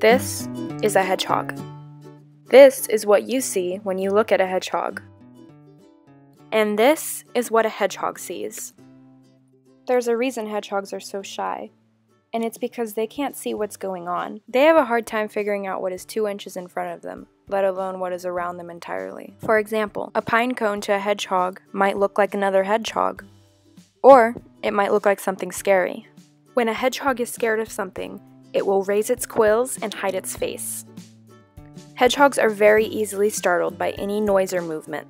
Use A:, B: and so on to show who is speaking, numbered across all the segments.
A: This is a hedgehog. This is what you see when you look at a hedgehog. And this is what a hedgehog sees. There's a reason hedgehogs are so shy, and it's because they can't see what's going on. They have a hard time figuring out what is two inches in front of them, let alone what is around them entirely. For example, a pine cone to a hedgehog might look like another hedgehog, or it might look like something scary. When a hedgehog is scared of something, it will raise its quills and hide its face. Hedgehogs are very easily startled by any noise or movement.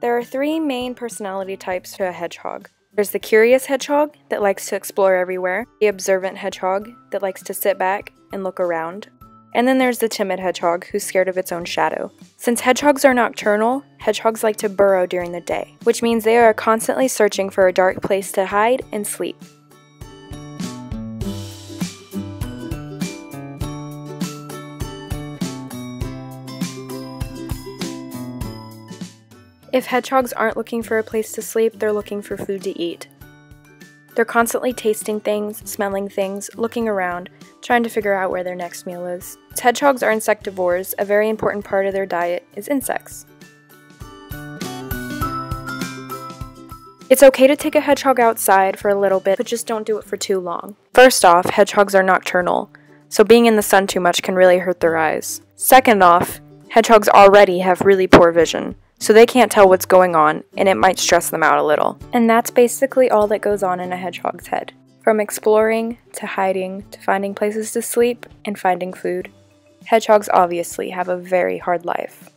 A: There are three main personality types to a hedgehog. There's the curious hedgehog that likes to explore everywhere, the observant hedgehog that likes to sit back and look around, and then there's the timid hedgehog who's scared of its own shadow. Since hedgehogs are nocturnal, hedgehogs like to burrow during the day, which means they are constantly searching for a dark place to hide and sleep. If hedgehogs aren't looking for a place to sleep, they're looking for food to eat. They're constantly tasting things, smelling things, looking around, trying to figure out where their next meal is. Hedgehogs are insectivores, a very important part of their diet is insects. It's okay to take a hedgehog outside for a little bit, but just don't do it for too long. First off, hedgehogs are nocturnal, so being in the sun too much can really hurt their eyes. Second off, hedgehogs already have really poor vision, so they can't tell what's going on, and it might stress them out a little. And that's basically all that goes on in a hedgehog's head. From exploring, to hiding, to finding places to sleep, and finding food. Hedgehogs obviously have a very hard life.